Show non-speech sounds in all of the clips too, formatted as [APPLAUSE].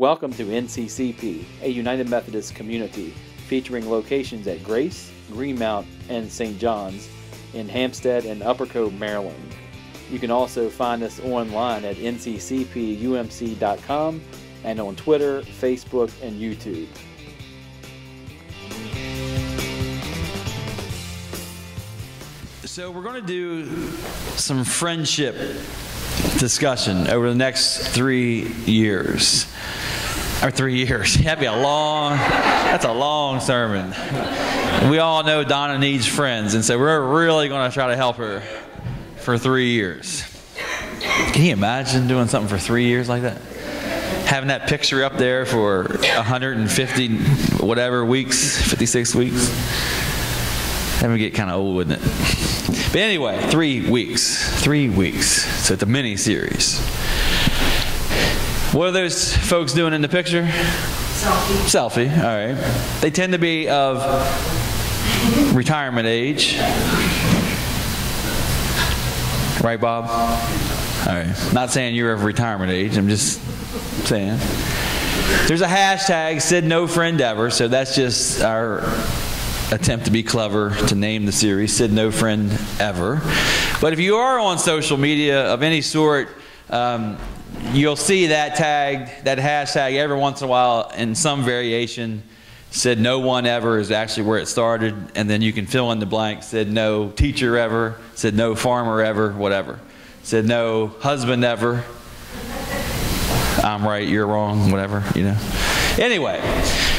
Welcome to NCCP, a United Methodist community featuring locations at Grace, Greenmount, and St. John's in Hampstead and Upperco, Maryland. You can also find us online at nccpumc.com and on Twitter, Facebook, and YouTube. So, we're going to do some friendship discussion over the next three years. Or three years. [LAUGHS] That'd be a long, that's a long sermon. We all know Donna needs friends, and so we're really going to try to help her for three years. Can you imagine doing something for three years like that? Having that picture up there for 150 whatever weeks, 56 weeks. That would get kind of old, wouldn't it? But anyway, three weeks. Three weeks. So it's a mini series. What are those folks doing in the picture? Selfie. Selfie, all right. They tend to be of retirement age. Right, Bob? All right. Not saying you're of retirement age, I'm just saying. There's a hashtag, said no friend ever, so that's just our attempt to be clever to name the series, said no friend ever. But if you are on social media of any sort, um, you'll see that tag, that hashtag every once in a while in some variation. Said no one ever is actually where it started, and then you can fill in the blank. Said no teacher ever, said no farmer ever, whatever. Said no husband ever. I'm right, you're wrong, whatever, you know. Anyway,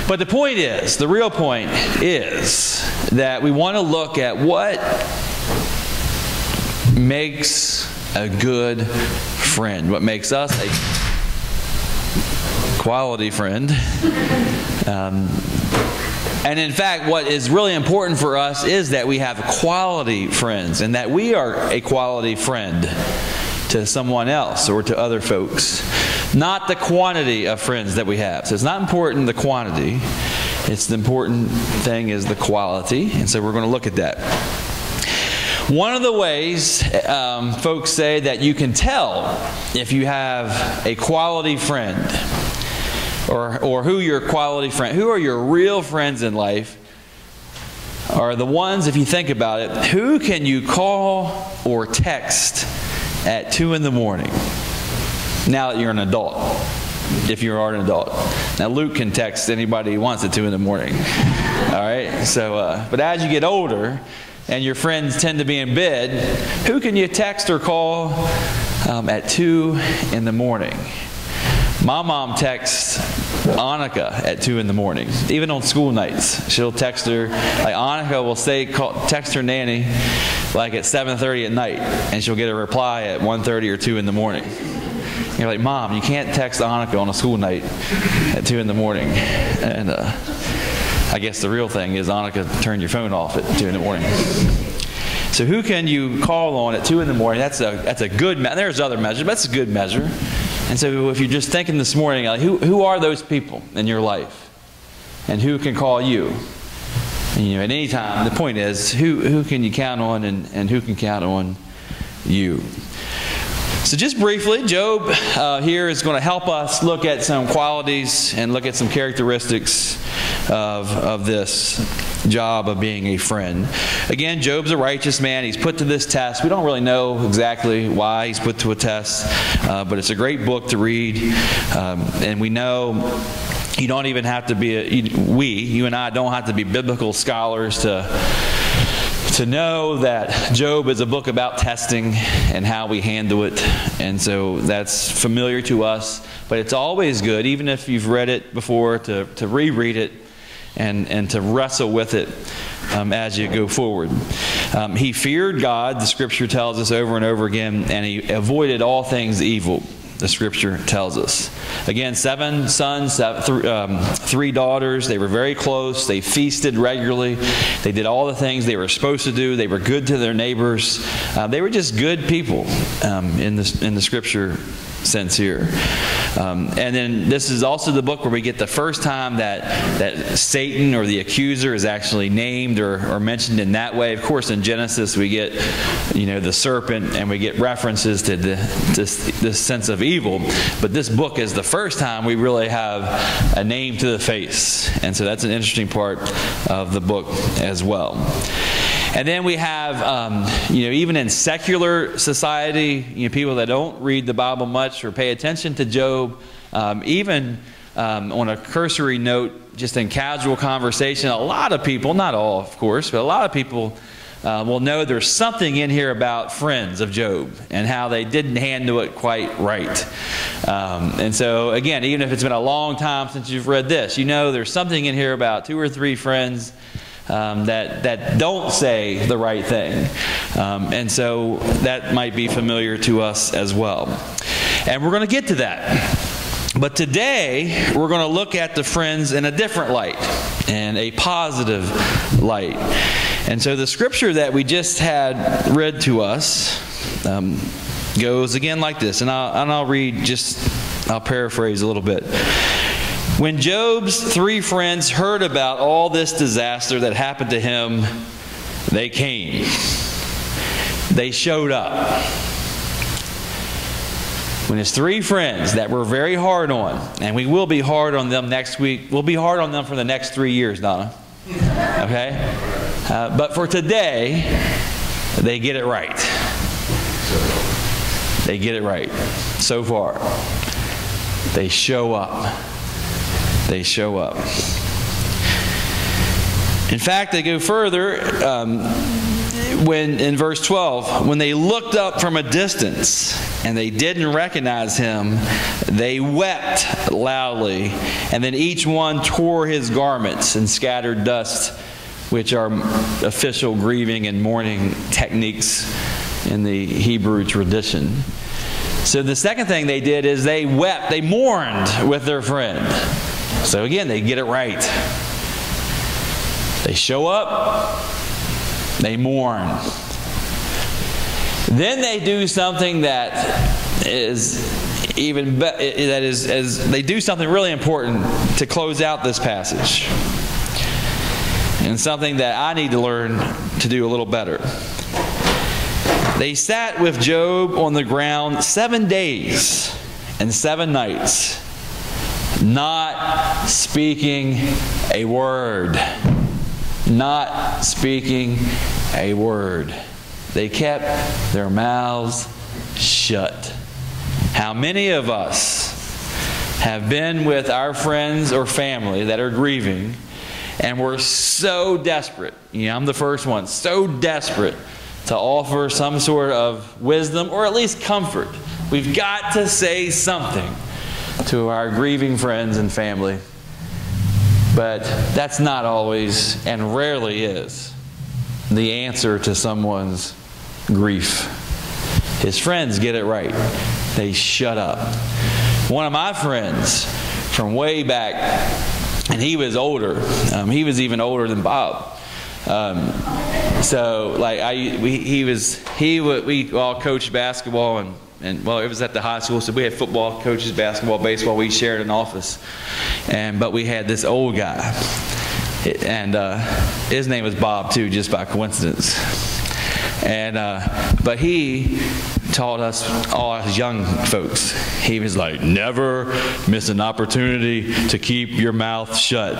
but the point is, the real point is that we want to look at what makes a good friend, what makes us a quality friend. Um, and in fact, what is really important for us is that we have quality friends and that we are a quality friend to someone else or to other folks. Not the quantity of friends that we have. So it's not important the quantity, it's the important thing is the quality. And so we're going to look at that. One of the ways um, folks say that you can tell if you have a quality friend or, or who your quality friend, who are your real friends in life, are the ones, if you think about it, who can you call or text at 2 in the morning now that you're an adult? If you are an adult. Now, Luke can text anybody he wants at 2 in the morning. [LAUGHS] All right? So, uh, but as you get older, and your friends tend to be in bed, who can you text or call um, at 2 in the morning? My mom texts Annika at 2 in the morning, even on school nights. She'll text her, like Annika will say, call, text her nanny like at 7.30 at night, and she'll get a reply at 1.30 or 2 in the morning. You're like, Mom, you can't text Annika on a school night at 2 in the morning. And uh, I guess the real thing is Annika, turn your phone off at 2 in the morning. So who can you call on at 2 in the morning? That's a, that's a good, me- there's other measures, but that's a good measure. And so if you're just thinking this morning, like, who, who are those people in your life? And who can call you? And, you know, at any time, the point is, who, who can you count on and, and who can count on you? So, just briefly, Job uh, here is going to help us look at some qualities and look at some characteristics of, of this job of being a friend. Again, Job's a righteous man. He's put to this test. We don't really know exactly why he's put to a test, uh, but it's a great book to read. Um, and we know you don't even have to be, a, we, you and I, don't have to be biblical scholars to to know that Job is a book about testing and how we handle it. And so that's familiar to us. But it's always good, even if you've read it before, to, to reread it and, and to wrestle with it um, as you go forward. Um, he feared God, the scripture tells us over and over again, and he avoided all things evil the scripture tells us. Again, seven sons, seven, um, three daughters. They were very close. They feasted regularly. They did all the things they were supposed to do. They were good to their neighbors. Uh, they were just good people um, in, the, in the scripture sense here. Um, and then this is also the book where we get the first time that, that Satan or the accuser is actually named or, or mentioned in that way. Of course, in Genesis, we get, you know, the serpent and we get references to the, this, this sense of evil. But this book is the first time we really have a name to the face. And so that's an interesting part of the book as well. And then we have, um, you know, even in secular society, you know, people that don't read the Bible much or pay attention to Job, um, even um, on a cursory note, just in casual conversation, a lot of people, not all, of course, but a lot of people uh, will know there's something in here about friends of Job and how they didn't handle it quite right. Um, and so, again, even if it's been a long time since you've read this, you know there's something in here about two or three friends um, that, that don't say the right thing. Um, and so that might be familiar to us as well. And we're going to get to that. But today, we're going to look at the friends in a different light, in a positive light. And so the scripture that we just had read to us um, goes again like this. And I'll, and I'll read just, I'll paraphrase a little bit. When Job's three friends heard about all this disaster that happened to him, they came. They showed up. When his three friends that were very hard on, and we will be hard on them next week, we'll be hard on them for the next three years, Donna. Okay? Uh, but for today, they get it right. They get it right so far. They show up they show up. In fact, they go further um, when in verse 12, when they looked up from a distance and they didn't recognize him, they wept loudly, and then each one tore his garments and scattered dust, which are official grieving and mourning techniques in the Hebrew tradition. So the second thing they did is they wept, they mourned with their friend. So again, they get it right. They show up, they mourn. Then they do something that is even be- that is as they do something really important to close out this passage. And something that I need to learn to do a little better. They sat with Job on the ground 7 days and 7 nights not speaking a word. Not speaking a word. They kept their mouths shut. How many of us have been with our friends or family that are grieving and we're so desperate? You know, I'm the first one, so desperate to offer some sort of wisdom or at least comfort. We've got to say something to our grieving friends and family. But that's not always and rarely is the answer to someone's grief. His friends get it right, they shut up. One of my friends from way back, and he was older, um, he was even older than Bob. Um, so, like, I, we, he was, he, we all coached basketball and and well, it was at the high school, so we had football coaches, basketball, baseball. We shared an office, and but we had this old guy, and uh, his name was Bob too, just by coincidence. And uh, but he taught us all as young folks. He was like, never miss an opportunity to keep your mouth shut.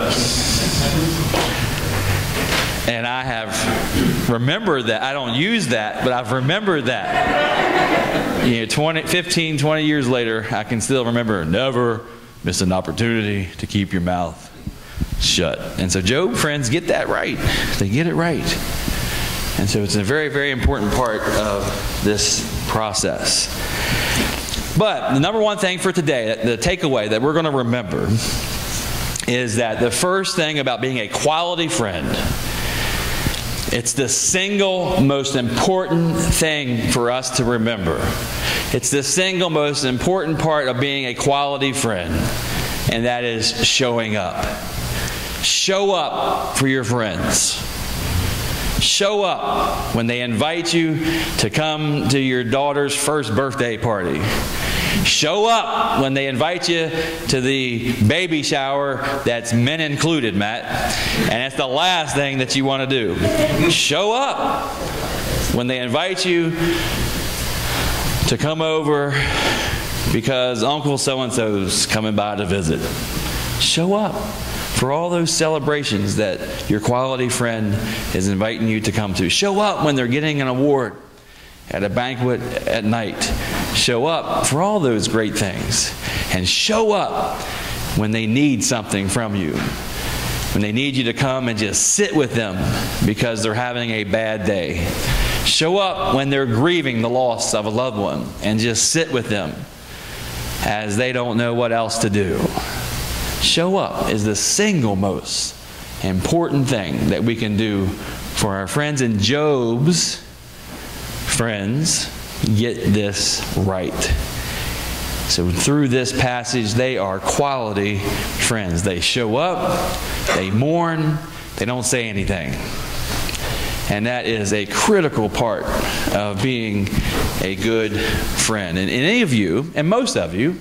And I have remembered that. I don't use that, but I've remembered that. You know, 20, 15, 20 years later, I can still remember never miss an opportunity to keep your mouth shut. And so, Job, friends, get that right. They get it right. And so, it's a very, very important part of this process. But the number one thing for today, the takeaway that we're going to remember, is that the first thing about being a quality friend it's the single most important thing for us to remember. It's the single most important part of being a quality friend, and that is showing up. Show up for your friends. Show up when they invite you to come to your daughter's first birthday party. Show up when they invite you to the baby shower that's men included, Matt. And it's the last thing that you want to do. Show up when they invite you to come over because Uncle so and so's coming by to visit. Show up for all those celebrations that your quality friend is inviting you to come to. Show up when they're getting an award at a banquet at night. Show up for all those great things. And show up when they need something from you. When they need you to come and just sit with them because they're having a bad day. Show up when they're grieving the loss of a loved one and just sit with them as they don't know what else to do. Show up is the single most important thing that we can do for our friends. And Job's friends get this right. So, through this passage, they are quality friends. They show up, they mourn, they don't say anything. And that is a critical part of being a good friend. And any of you, and most of you,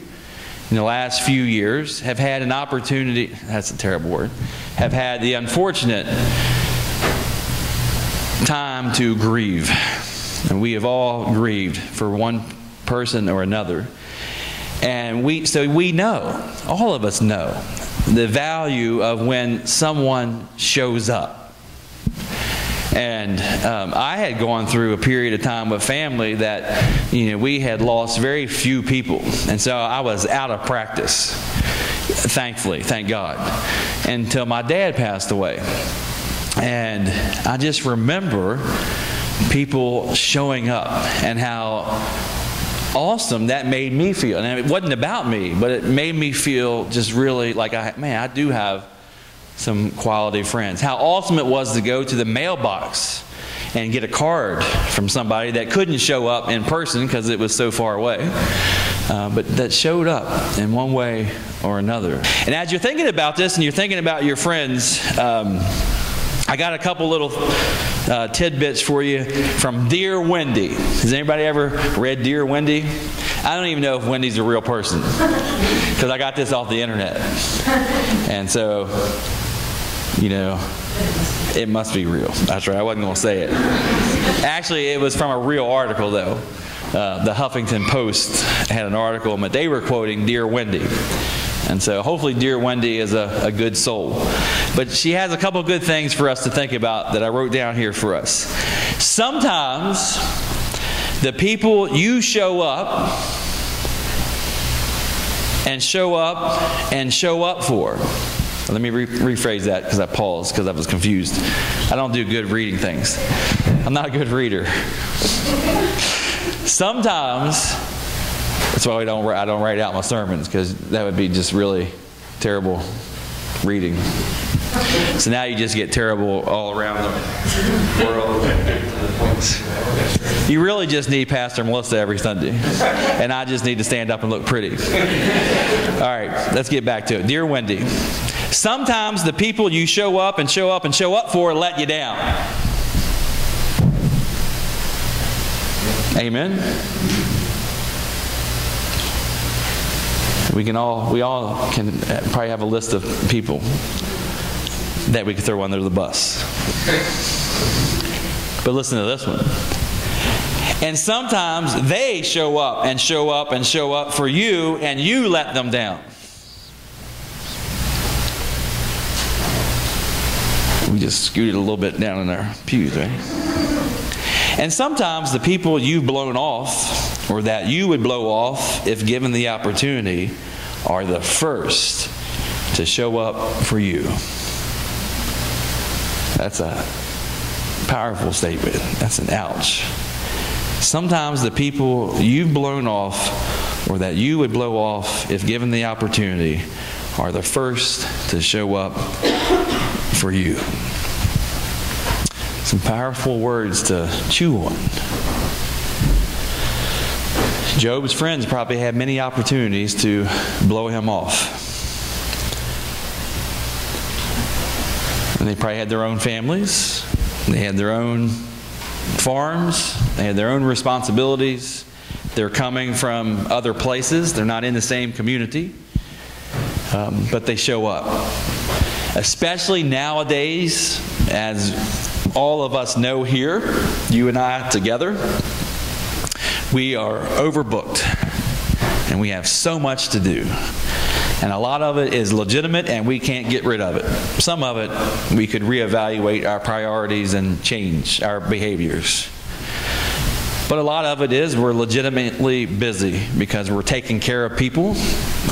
in the last few years have had an opportunity, that's a terrible word, have had the unfortunate time to grieve. And we have all grieved for one person or another. And we, so we know, all of us know, the value of when someone shows up. And um, I had gone through a period of time with family that, you know, we had lost very few people. And so I was out of practice, thankfully, thank God, until my dad passed away. And I just remember people showing up and how awesome that made me feel. And it wasn't about me, but it made me feel just really like, I, man, I do have some quality friends. How awesome it was to go to the mailbox and get a card from somebody that couldn't show up in person because it was so far away, uh, but that showed up in one way or another. And as you're thinking about this and you're thinking about your friends, um, I got a couple little uh, tidbits for you from Dear Wendy. Has anybody ever read Dear Wendy? I don't even know if Wendy's a real person because I got this off the internet. And so you know, it must be real. That's right. I wasn't going to say it. Actually, it was from a real article, though. Uh, the Huffington Post had an article, but they were quoting Dear Wendy. And so hopefully, Dear Wendy is a, a good soul. But she has a couple good things for us to think about that I wrote down here for us. Sometimes the people you show up and show up and show up for let me re- rephrase that because I paused because I was confused. I don't do good reading things. I'm not a good reader. Sometimes that's why I don't I don't write out my sermons because that would be just really terrible reading. So now you just get terrible all around the world. You really just need Pastor Melissa every Sunday. And I just need to stand up and look pretty. All right, let's get back to it. Dear Wendy, Sometimes the people you show up and show up and show up for let you down. Amen. We can all we all can probably have a list of people that we could throw under the bus. But listen to this one. And sometimes they show up and show up and show up for you, and you let them down. we just scooted a little bit down in our pews, right? And sometimes the people you've blown off, or that you would blow off if given the opportunity, are the first to show up for you. That's a powerful statement. That's an ouch. Sometimes the people you've blown off, or that you would blow off if given the opportunity, are the first to show up for you. Some powerful words to chew on. Job's friends probably had many opportunities to blow him off. And they probably had their own families, they had their own farms, they had their own responsibilities, They're coming from other places, they're not in the same community, um, but they show up. Especially nowadays, as all of us know here, you and I together, we are overbooked and we have so much to do. And a lot of it is legitimate and we can't get rid of it. Some of it, we could reevaluate our priorities and change our behaviors. But a lot of it is we're legitimately busy because we're taking care of people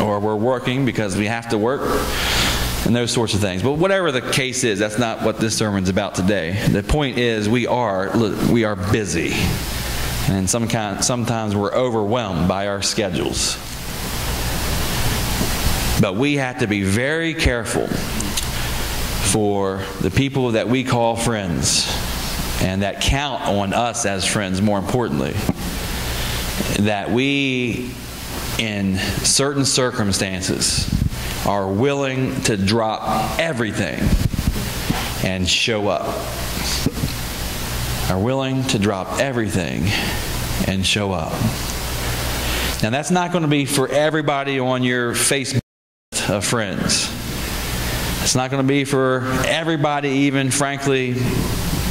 or we're working because we have to work and those sorts of things. But whatever the case is, that's not what this sermon's about today. The point is we are we are busy. And some kind, sometimes we're overwhelmed by our schedules. But we have to be very careful for the people that we call friends and that count on us as friends, more importantly, that we, in certain circumstances, are willing to drop everything and show up. Are willing to drop everything and show up. Now, that's not going to be for everybody on your Facebook of friends. It's not going to be for everybody, even frankly,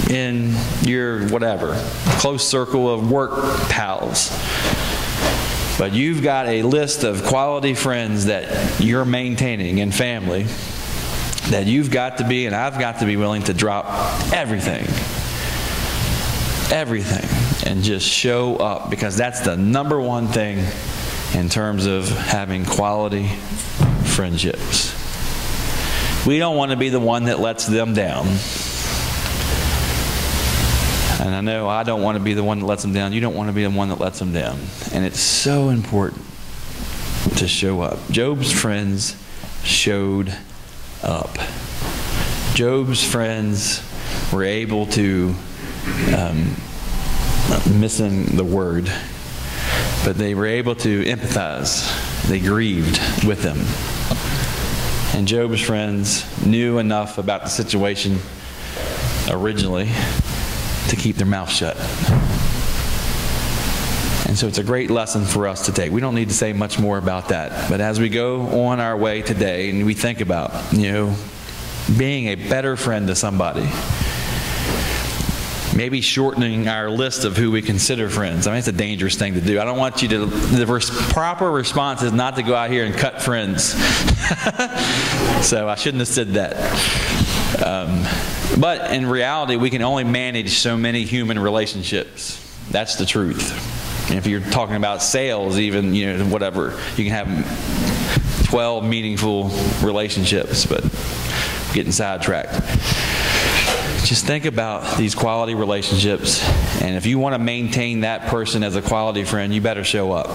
in your whatever, close circle of work pals. But you've got a list of quality friends that you're maintaining and family that you've got to be, and I've got to be willing to drop everything. Everything. And just show up because that's the number one thing in terms of having quality friendships. We don't want to be the one that lets them down. And I know I don't want to be the one that lets them down. You don't want to be the one that lets them down. And it's so important to show up. Job's friends showed up. Job's friends were able to, um, missing the word, but they were able to empathize. They grieved with him. And Job's friends knew enough about the situation originally to keep their mouth shut. And so it's a great lesson for us to take. We don't need to say much more about that. But as we go on our way today and we think about, you know, being a better friend to somebody, maybe shortening our list of who we consider friends. I mean, it's a dangerous thing to do. I don't want you to, the res- proper response is not to go out here and cut friends. [LAUGHS] so I shouldn't have said that. Um, but in reality, we can only manage so many human relationships. That's the truth. If you're talking about sales, even, you know, whatever, you can have 12 meaningful relationships, but getting sidetracked. Just think about these quality relationships, and if you want to maintain that person as a quality friend, you better show up.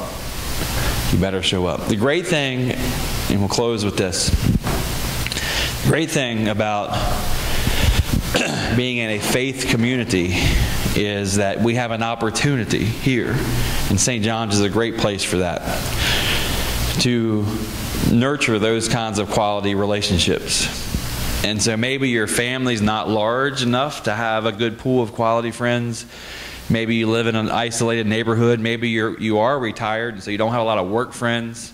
You better show up. The great thing, and we'll close with this great thing about [CLEARS THROAT] being in a faith community is that we have an opportunity here, and St. John's is a great place for that, to nurture those kinds of quality relationships. And so maybe your family's not large enough to have a good pool of quality friends. Maybe you live in an isolated neighborhood. Maybe you're, you are retired, so you don't have a lot of work friends.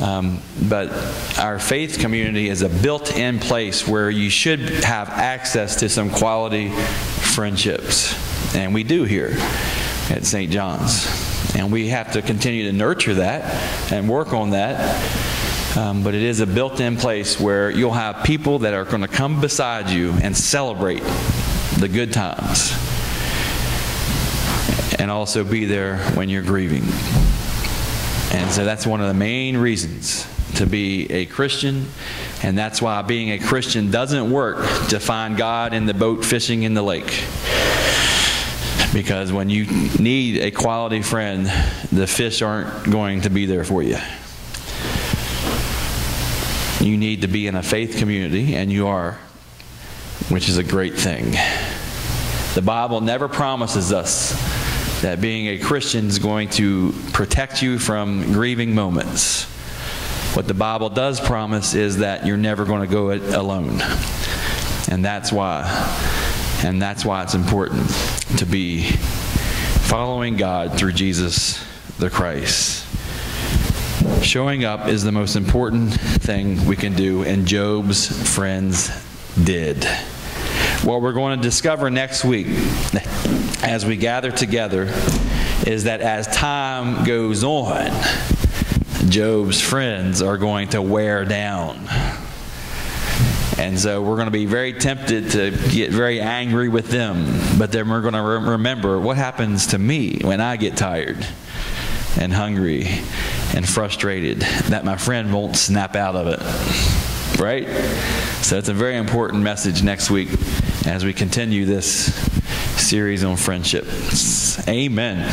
Um, but our faith community is a built in place where you should have access to some quality friendships. And we do here at St. John's. And we have to continue to nurture that and work on that. Um, but it is a built in place where you'll have people that are going to come beside you and celebrate the good times and also be there when you're grieving. And so that's one of the main reasons to be a Christian. And that's why being a Christian doesn't work to find God in the boat fishing in the lake. Because when you need a quality friend, the fish aren't going to be there for you. You need to be in a faith community, and you are, which is a great thing. The Bible never promises us that being a Christian is going to protect you from grieving moments. What the Bible does promise is that you're never going to go it alone. And that's why. And that's why it's important to be following God through Jesus the Christ. Showing up is the most important thing we can do, and Job's friends did. What we're going to discover next week as we gather together is that as time goes on, Job's friends are going to wear down. And so we're going to be very tempted to get very angry with them. But then we're going to re- remember what happens to me when I get tired and hungry and frustrated, that my friend won't snap out of it. Right? So it's a very important message next week as we continue this series on friendship. Amen.